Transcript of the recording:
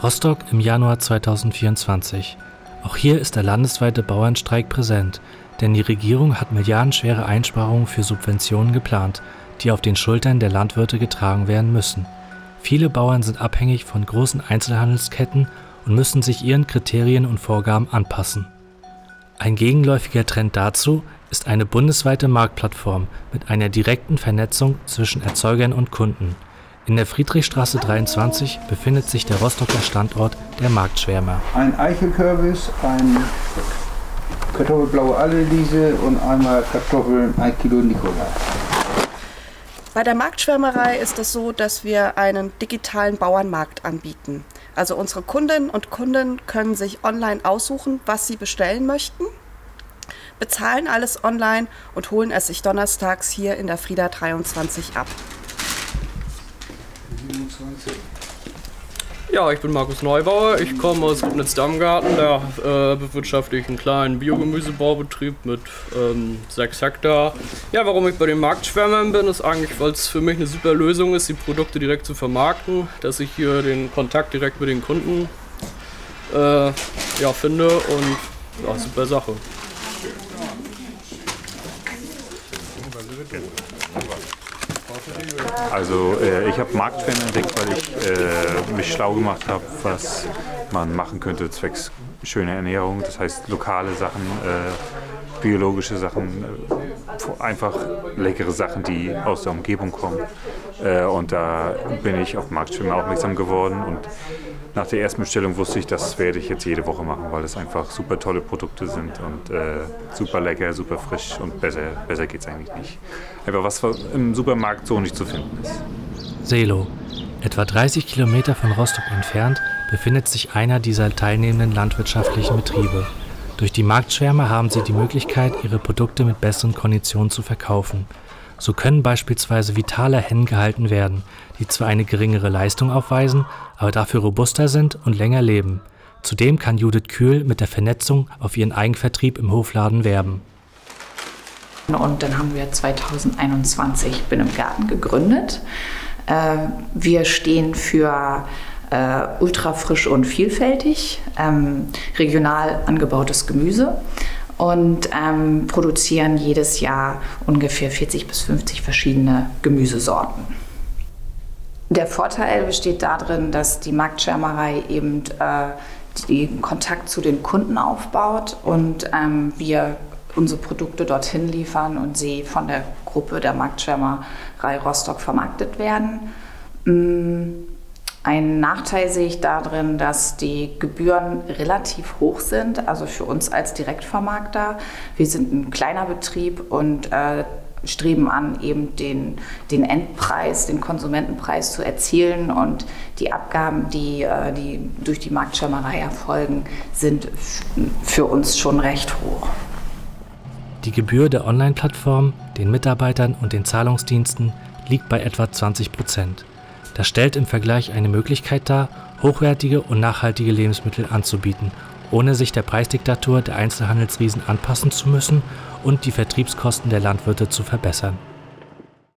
Rostock im Januar 2024. Auch hier ist der landesweite Bauernstreik präsent, denn die Regierung hat milliardenschwere Einsparungen für Subventionen geplant, die auf den Schultern der Landwirte getragen werden müssen. Viele Bauern sind abhängig von großen Einzelhandelsketten und müssen sich ihren Kriterien und Vorgaben anpassen. Ein gegenläufiger Trend dazu ist eine bundesweite Marktplattform mit einer direkten Vernetzung zwischen Erzeugern und Kunden – in der Friedrichstraße 23 befindet sich der Rostocker Standort der Marktschwärmer. Ein Eichelkürbis, ein Kartoffelblaue Alleliese und einmal Kartoffeln, ein Kilo Nikolai. Bei der Marktschwärmerei ist es so, dass wir einen digitalen Bauernmarkt anbieten. Also unsere Kundinnen und Kunden können sich online aussuchen, was sie bestellen möchten, bezahlen alles online und holen es sich donnerstags hier in der Frieda 23 ab. 27. Ja, ich bin Markus Neubauer. Ich komme aus Ribnitz-Dammgarten. Da äh, bewirtschafte ich einen kleinen Biogemüsebaubetrieb mit ähm, 6 Hektar. Ja, warum ich bei den Marktschwärmern bin, ist eigentlich, weil es für mich eine super Lösung ist, die Produkte direkt zu vermarkten, dass ich hier den Kontakt direkt mit den Kunden äh, ja, finde und ja, super Sache. Also äh, ich habe Marktfan entdeckt, weil ich äh, mich schlau gemacht habe, was man machen könnte zwecks schöner Ernährung. Das heißt lokale Sachen, äh, biologische Sachen, äh, einfach leckere Sachen, die aus der Umgebung kommen. Äh, und da bin ich auf Marktschwimmen aufmerksam geworden und nach der ersten Bestellung wusste ich, das werde ich jetzt jede Woche machen, weil es einfach super tolle Produkte sind und äh, super lecker, super frisch und besser, besser geht es eigentlich nicht. Einfach was im Supermarkt so nicht zu finden ist. Selo. Etwa 30 Kilometer von Rostock entfernt befindet sich einer dieser teilnehmenden landwirtschaftlichen Betriebe. Durch die Marktschwärme haben sie die Möglichkeit, ihre Produkte mit besseren Konditionen zu verkaufen. So können beispielsweise vitale Hennen gehalten werden, die zwar eine geringere Leistung aufweisen, aber dafür robuster sind und länger leben. Zudem kann Judith Kühl mit der Vernetzung auf ihren Eigenvertrieb im Hofladen werben. Und dann haben wir 2021 Bin im Garten gegründet. Äh, wir stehen für äh, ultrafrisch und vielfältig, ähm, regional angebautes Gemüse und ähm, produzieren jedes Jahr ungefähr 40 bis 50 verschiedene Gemüsesorten. Der Vorteil besteht darin, dass die Marktschirmerei eben äh, den Kontakt zu den Kunden aufbaut und ähm, wir unsere Produkte dorthin liefern und sie von der Gruppe der Marktschirmerei Rostock vermarktet werden. Mm, ein Nachteil sehe ich darin, dass die Gebühren relativ hoch sind, also für uns als Direktvermarkter. Wir sind ein kleiner Betrieb und äh, streben an, eben den, den Endpreis, den Konsumentenpreis zu erzielen. Und die Abgaben, die, äh, die durch die Marktschirmerei erfolgen, sind für uns schon recht hoch. Die Gebühr der Online-Plattform, den Mitarbeitern und den Zahlungsdiensten liegt bei etwa 20 Prozent. Das stellt im Vergleich eine Möglichkeit dar, hochwertige und nachhaltige Lebensmittel anzubieten, ohne sich der Preisdiktatur der Einzelhandelsriesen anpassen zu müssen und die Vertriebskosten der Landwirte zu verbessern